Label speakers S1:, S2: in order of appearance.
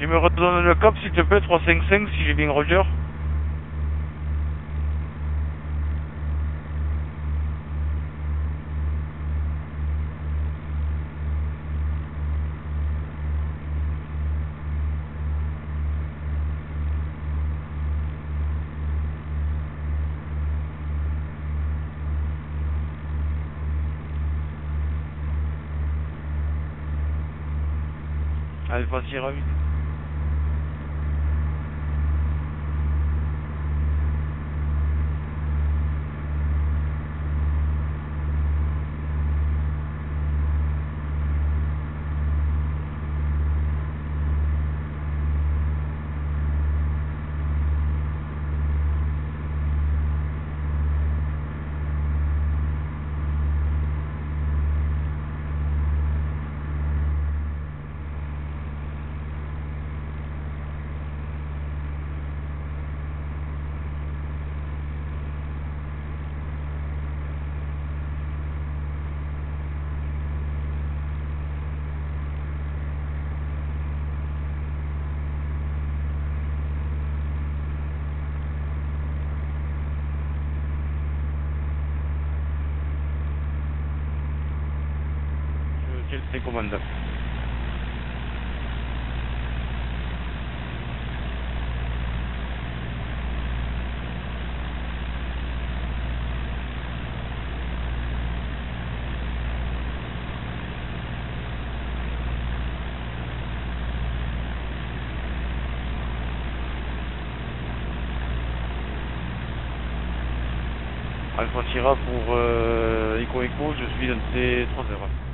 S1: Tu me redonnes le cap s'il te plaît, 355 si j'ai bien Roger. Alpha Sierra 8. Je tiens le commandant. Alpha Sierra pour euh, Eco Eco, je suis dans ces 3 heures.